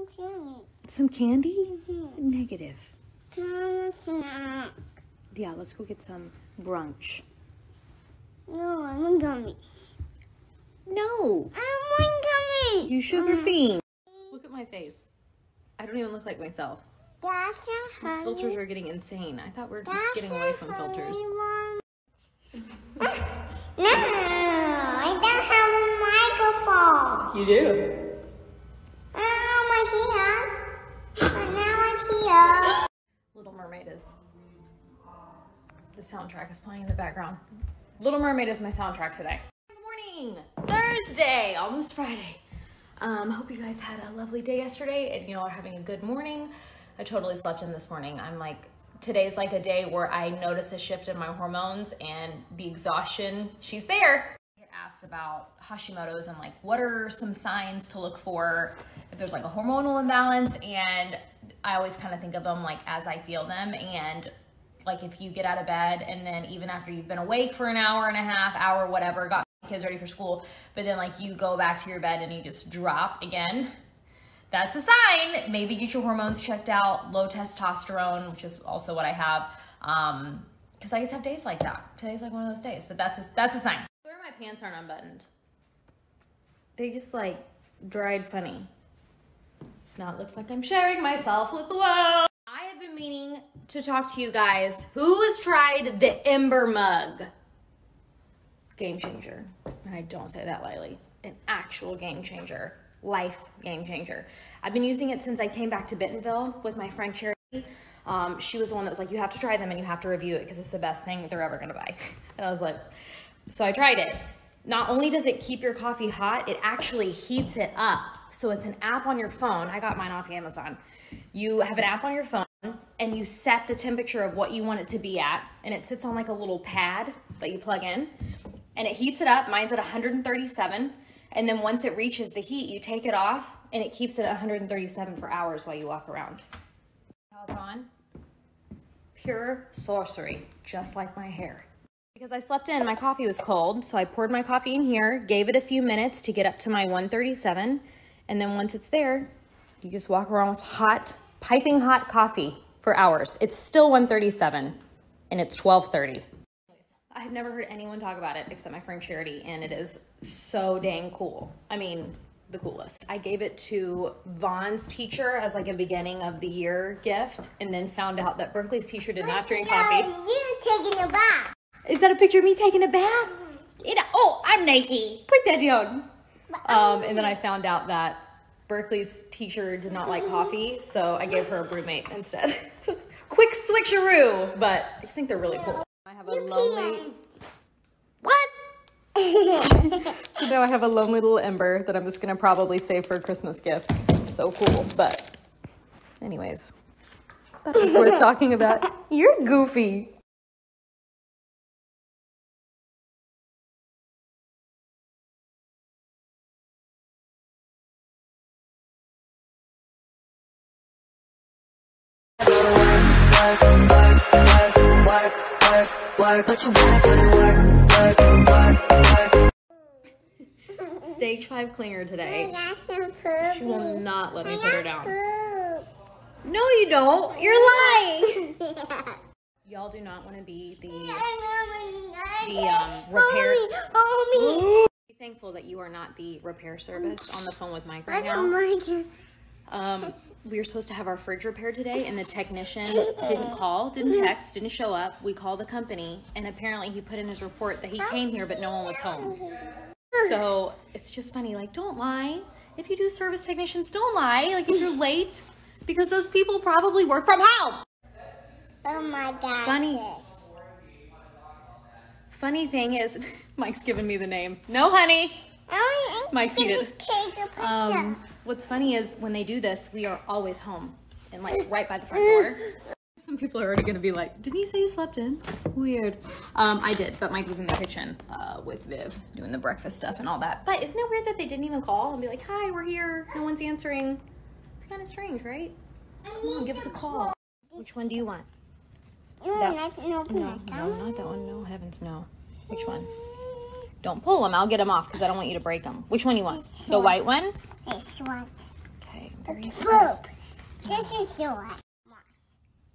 some candy. Some candy? Mm-hmm. Negative. Can I have a snack? Yeah, let's go get some brunch. No, I want gummies. No, I want gummies. you sugar fiend. Look at my face. I don't even look like myself. That's a These honey. filters are getting insane. I thought we are That's getting away from filters. no, I don't have a microphone. You do. Here. But now I'm here. Little Mermaid is. The soundtrack is playing in the background. Little Mermaid is my soundtrack today. Good morning, Thursday, almost Friday. Um, hope you guys had a lovely day yesterday and you all are having a good morning. I totally slept in this morning. I'm like, today's like a day where I notice a shift in my hormones and the exhaustion, she's there. Asked about Hashimoto's and like what are some signs to look for if there's like a hormonal imbalance and I always kind of think of them like as I feel them and like if you get out of bed and then even after you've been awake for an hour and a half, hour, whatever, got kids ready for school, but then like you go back to your bed and you just drop again, that's a sign. Maybe get your hormones checked out, low testosterone, which is also what I have. Um, because I just have days like that. Today's like one of those days, but that's a, that's a sign. Pants aren't unbuttoned. They just like dried funny. So now it looks like I'm sharing myself with the world. I have been meaning to talk to you guys. Who has tried the Ember mug? Game changer. And I don't say that lightly. An actual game changer. Life game changer. I've been using it since I came back to Bentonville with my friend Charity. Um, she was the one that was like, you have to try them and you have to review it because it's the best thing they're ever gonna buy. And I was like, so I tried it. Not only does it keep your coffee hot, it actually heats it up. So it's an app on your phone. I got mine off Amazon. You have an app on your phone and you set the temperature of what you want it to be at, and it sits on like a little pad that you plug in, and it heats it up. Mine's at 137, and then once it reaches the heat, you take it off, and it keeps it at 137 for hours while you walk around. It's on? Pure sorcery, just like my hair. Because I slept in, my coffee was cold, so I poured my coffee in here, gave it a few minutes to get up to my 137, and then once it's there, you just walk around with hot, piping hot coffee for hours. It's still 137 and it's 1230. I have never heard anyone talk about it except my friend Charity, and it is so dang cool. I mean, the coolest. I gave it to Vaughn's teacher as like a beginning of the year gift, and then found out that Berkeley's teacher did not drink coffee. You taking a bath. Is that a picture of me taking a bath? It, oh, I'm Nike. Put that down. Um, and then I found out that Berkeley's teacher did not like coffee, so I gave her a BruMate instead. Quick switcheroo, but I think they're really cool. I have a lonely. What? So now I have a lonely little ember that I'm just gonna probably save for a Christmas gift. It's so cool, but anyways, that was worth talking about. You're goofy. Stage five clinger today. That's some food. She will not let me put her down. No, you don't. You're lying. Yeah. Y'all do not want to be the. The um, repair- Be thankful that you are not the repair service on the phone with Mike right now. Um, we were supposed to have our fridge repaired today, and the technician didn't call, didn't text, didn't show up. We called the company, and apparently he put in his report that he came here, but no one was home. So it's just funny. Like, don't lie. If you do service technicians, don't lie. Like, if you're late, because those people probably work from home. Oh my god. Funny. Funny thing is, Mike's giving me the name. No, honey. Oh, Mike's think eaten. it's Take a picture. Um, what's funny is when they do this, we are always home and like right by the front door. Some people are already gonna be like, "Didn't you say you slept in?" Weird. Um, I did, but Mike was in the kitchen uh, with Viv doing the breakfast stuff and all that. But isn't it weird that they didn't even call and be like, "Hi, we're here. No one's answering." It's kind of strange, right? Come on, give us a call. Which one do you want? That- No, no, not that one. No, heavens, no. Which one? Don't pull them. I'll get them off because I don't want you to break them. Which one you want? This The one. white one? This one. Okay. Very. Poop. This is your yours.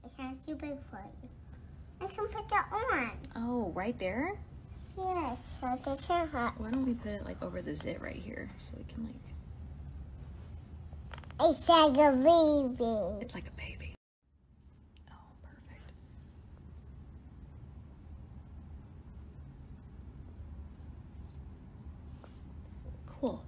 It's not too big for you. I can put that on. Oh, right there? Yes, so this is hot. Why don't we put it like over the zit right here so we can like. It's like a baby. It's like a baby. Oh, perfect. Cool.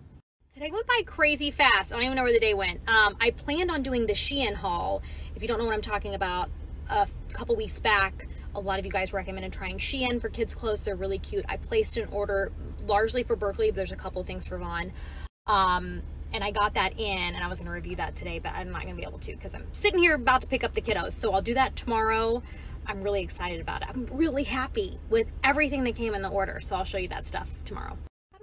Today went by crazy fast. I don't even know where the day went. Um, I planned on doing the Shein haul. If you don't know what I'm talking about, a couple weeks back, a lot of you guys recommended trying Shein for kids' clothes. They're really cute. I placed an order largely for Berkeley, but there's a couple things for Vaughn. Um, and I got that in, and I was going to review that today, but I'm not going to be able to because I'm sitting here about to pick up the kiddos. So I'll do that tomorrow. I'm really excited about it. I'm really happy with everything that came in the order. So I'll show you that stuff tomorrow.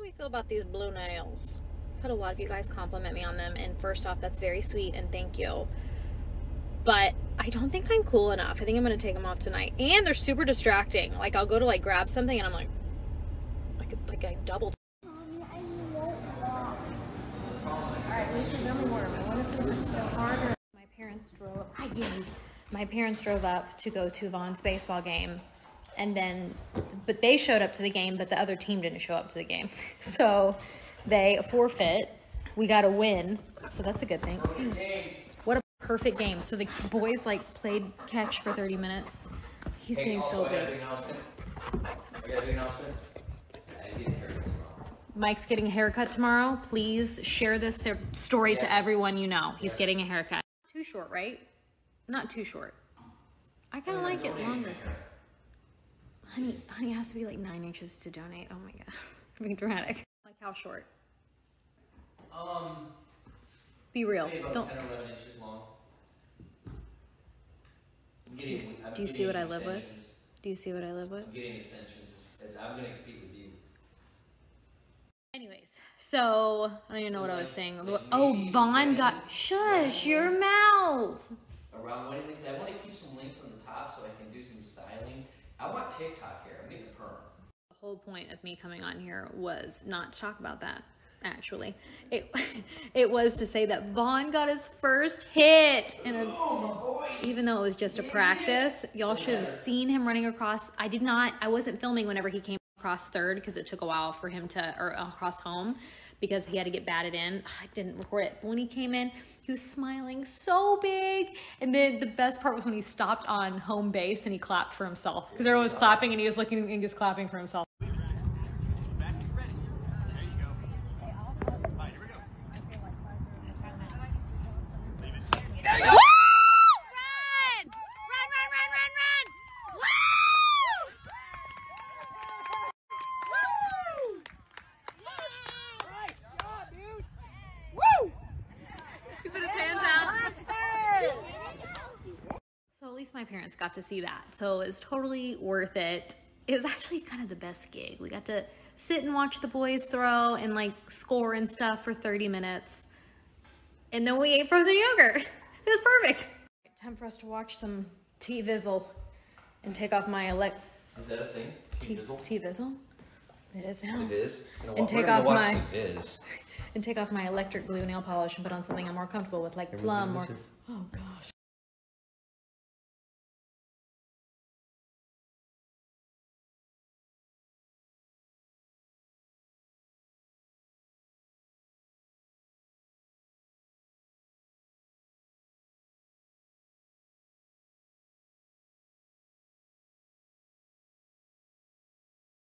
We feel about these blue nails? I've had a lot of you guys compliment me on them, and first off, that's very sweet, and thank you. But I don't think I'm cool enough. I think I'm gonna take them off tonight, and they're super distracting. Like I'll go to like grab something, and I'm like, like like I doubled. My parents drove. I did. My parents drove up to go to Vaughn's baseball game, and then, but they showed up to the game, but the other team didn't show up to the game, so they forfeit. We got a win, so that's a good thing. What a perfect game. So the boys like played catch for 30 minutes. He's getting so also, I gotta big. I gotta do an announcement. I get a haircut tomorrow. Mike's getting a haircut tomorrow. Please share this story to everyone you know. He's Yes. getting a haircut. Too short, right? Not too short. I kind of oh, like it longer. Honey, honey, has to be like nine inches to donate. Oh my god, being dramatic. Like how short? Um, Be real. Don't. 10 or 11 inches long. Do you, getting- do you see what I live with? Do you see what I live with? I'm getting extensions. As, as I'm gonna compete with you. Anyways, so I don't even know what I was saying. Oh, Vaughn got shush your mouth. Around length, I want to keep some length on the top so I can do some styling. I want TikTok hair. I'm getting a perm. The whole point of me coming on here was not to talk about that. Actually, it it was to say that Vaughn got his first hit, and oh, even though it was just a practice, y'all should have seen him running across. I did not. I wasn't filming whenever he came across third because it took a while for him to or across home because he had to get batted in. I didn't record it, but when he came in, he was smiling so big. And then the best part was when he stopped on home base and he clapped for himself because everyone was clapping and he was looking and just clapping for himself. My parents got to see that. So it was totally worth it. It was actually kind of the best gig. We got to sit and watch the boys throw and like score and stuff for 30 minutes. And then we ate frozen yogurt. It was perfect. Time for us to watch some T-Vizzle and take off my elect Is that a thing? T-Vizzle? T-Vizzle. It is now. The Viz? And take off my- And take off my electric blue nail polish and put on something I'm more comfortable with, like plum or. Oh gosh.